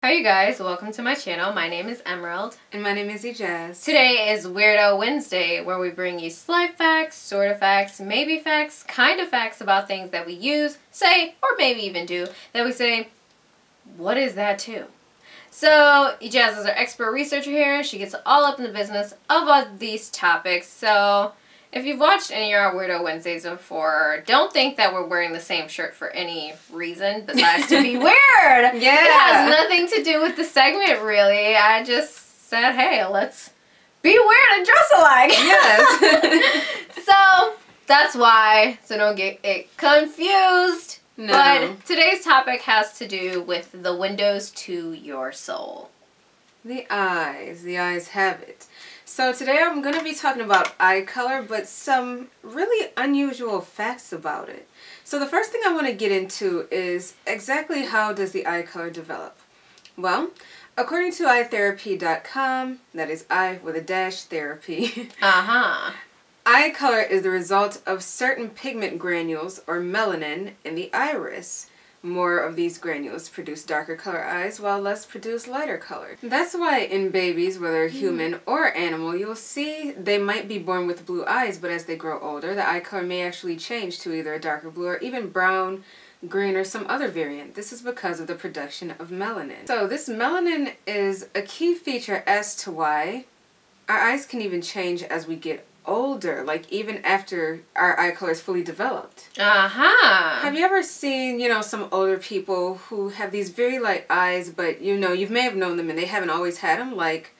Hi you guys, welcome to my channel. My name is Emrald. And my name is Ejaz. Today is Weirdo Wednesday where we bring you slight facts, sort of facts, maybe facts, kind of facts about things that we use, say, or maybe even do, that we say, what is that too? So Ejaz is our expert researcher here. She gets all up in the business of all these topics. So if you've watched any of our Weirdo Wednesdays before, don't think that we're wearing the same shirt for any reason besides to be weird. Yeah. It has nothing to do with the segment, really. I just said, hey, let's be weird and dress alike. Yes. so that's why. So don't get it confused. No. But today's topic has to do with the windows to your soul. the eyes. The eyes have it. So today I'm going to be talking about eye color, but some really unusual facts about it. So the first thing I want to get into is exactly how does the eye color develop? Well, according to eyetherapy.com, that is eye with a dash therapy, Uh-huh. eye color is the result of certain pigment granules or melanin in the iris. More of these granules produce darker color eyes while less produce lighter color. That's why in babies, whether mm-hmm. human or animal, you'll see they might be born with blue eyes, but as they grow older, the eye color may actually change to either a darker blue or even brown, green, or some other variant. This is because of the production of melanin. So this melanin is a key feature as to why our eyes can even change as we get older, like even after our eye color is fully developed. Uh-huh. Have you ever seen, you know, some older people who have these very light eyes, but you know, you may have known them and they haven't always had them, like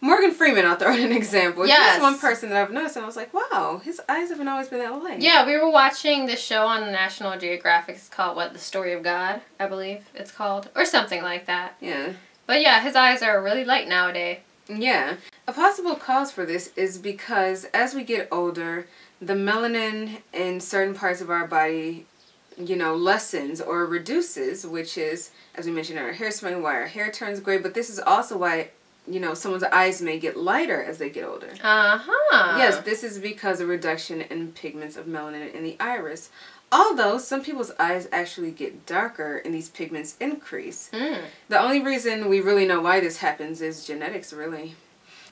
Morgan Freeman, I'll throw in an example. Yes. He's one person that I've noticed and I was like, wow, his eyes haven't always been that light. Yeah, we were watching this show on National Geographic. It's called, what, The Story of God, I believe it's called. Or something like that. Yeah. But yeah, his eyes are really light nowadays. Yeah. A possible cause for this is because as we get older, the melanin in certain parts of our body, you know, lessens or reduces, which is, as we mentioned, our hair swelling, why our hair turns gray. But this is also why, you know, someone's eyes may get lighter as they get older. Uh-huh. Yes, this is because of reduction in pigments of melanin in the iris. Although some people's eyes actually get darker and these pigments increase. Mm. The only reason we really know why this happens is genetics, really.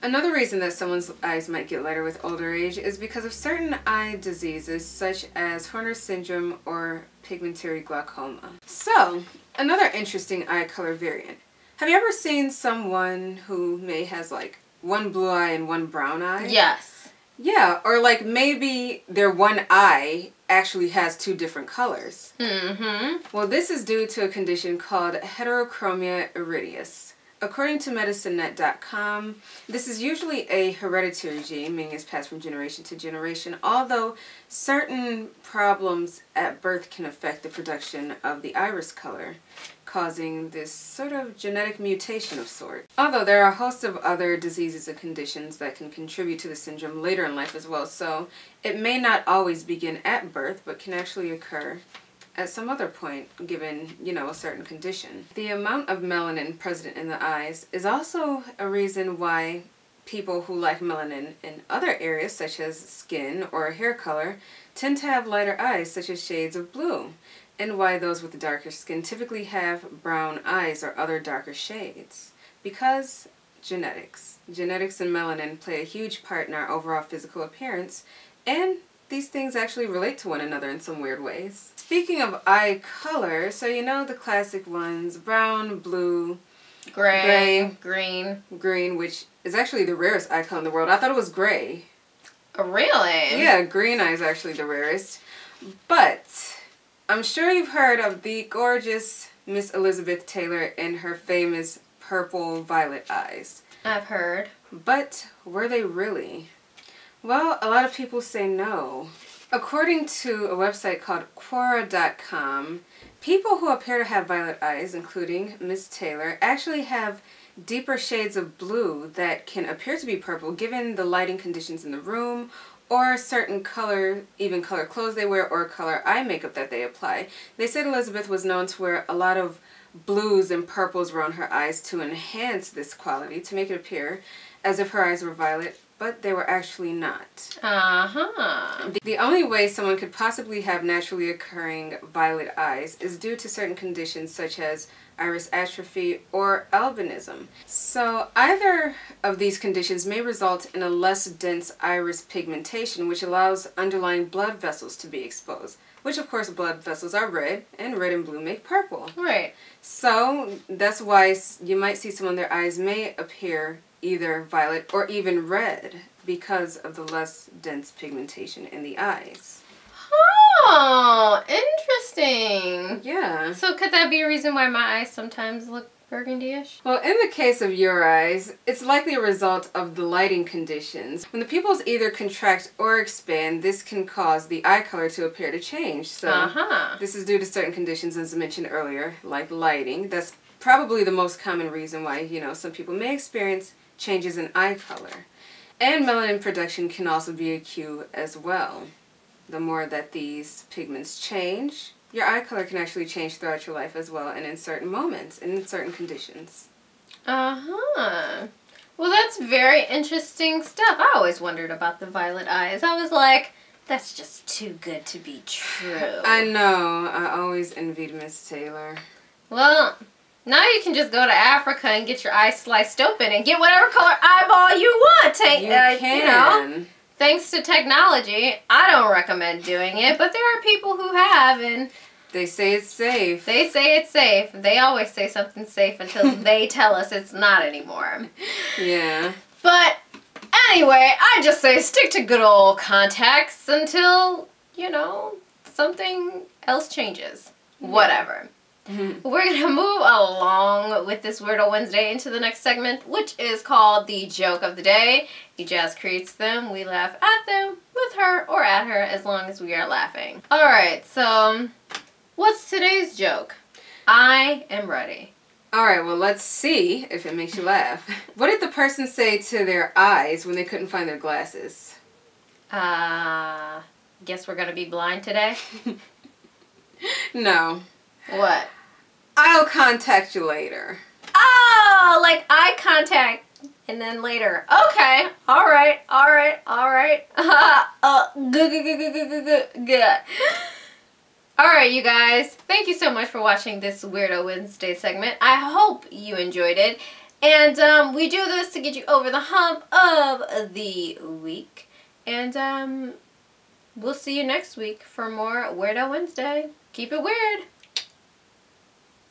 Another reason that someone's eyes might get lighter with older age is because of certain eye diseases such as Horner syndrome or pigmentary glaucoma. So, another interesting eye color variant. Have you ever seen someone who may has like one blue eye and one brown eye? Yes. Yeah, or like maybe their one eye actually has two different colors. Mm-hmm. Well, this is due to a condition called heterochromia iridis. According to medicinenet.com, this is usually a hereditary gene, meaning it's passed from generation to generation, although certain problems at birth can affect the production of the iris color, causing this sort of genetic mutation of sort. Although there are a host of other diseases and conditions that can contribute to the syndrome later in life as well, so it may not always begin at birth, but can actually occur at some other point given, you know, a certain condition. The amount of melanin present in the eyes is also a reason why people who lack melanin in other areas such as skin or hair color tend to have lighter eyes such as shades of blue and why those with the darker skin typically have brown eyes or other darker shades because genetics. Genetics and melanin play a huge part in our overall physical appearance and these things actually relate to one another in some weird ways. Speaking of eye color, so you know the classic ones, brown, blue, Gray, Gray. green. green, which is actually the rarest eye color in the world. I thought it was gray. Really? Yeah, green eye is actually the rarest. But I'm sure you've heard of the gorgeous Miss Elizabeth Taylor and her famous purple violet eyes. I've heard. But were they really? Well, a lot of people say no. According to a website called Quora.com, people who appear to have violet eyes, including Miss Taylor, actually have deeper shades of blue that can appear to be purple given the lighting conditions in the room or certain color, even color clothes they wear or color eye makeup that they apply. They said Elizabeth was known to wear a lot of blues and purples around her eyes to enhance this quality, to make it appear as if her eyes were violet, but they were actually not. Uh-huh. The- The only way someone could possibly have naturally occurring violet eyes is due to certain conditions such as iris atrophy, or albinism. So either of these conditions may result in a less dense iris pigmentation, which allows underlying blood vessels to be exposed. Which of course blood vessels are red, and red and blue make purple. Right. So that's why you might see someone their eyes may appear either violet or even red because of the less dense pigmentation in the eyes. Oh, interesting. Yeah. So could that be a reason why my eyes sometimes look burgundy-ish? Well, in the case of your eyes, it's likely a result of the lighting conditions. When the pupils either contract or expand, this can cause the eye color to appear to change. So uh-huh. this is due to certain conditions, as I mentioned earlier, like lighting. That's probably the most common reason why, you know, some people may experience changes in eye color. And melanin production can also be a cue as well. The more that these pigments change, your eye color can actually change throughout your life as well and in certain moments and in certain conditions. Uh-huh. Well, that's very interesting stuff. I always wondered about the violet eyes. I was like, that's just too good to be true. I know. I always envied Miss Taylor. Well, now you can just go to Africa and get your eyes sliced open and get whatever color eyeball you want. Take, you uh, can. You know, thanks to technology, I don't recommend doing it, but there are people who have, and they say it's safe. They say it's safe. They always say something's safe until they tell us it's not anymore. Yeah. But anyway, I just say stick to good old contacts until, you know, something else changes. Yeah. Whatever. Mm-hmm. We're going to move along with this Weirdo Wednesday into the next segment, which is called the Joke of the Day. He just creates them, we laugh at them, with her, or at her, as long as we are laughing. Alright, so what's today's joke? I am ready. Alright, well, let's see if it makes you laugh. What did the person say to their eyes when they couldn't find their glasses? Uh, guess we're going to be blind today? no. What? I'll contact you later. Oh, like eye contact and then later. Okay. All right. All right. All right. uh, good, good, good, good, good, good, good. All right, you guys. Thank you so much for watching this Weirdo Wednesday segment. I hope you enjoyed it. And um, we do this to get you over the hump of the week. And um, we'll see you next week for more Weirdo Wednesday. Keep it weird.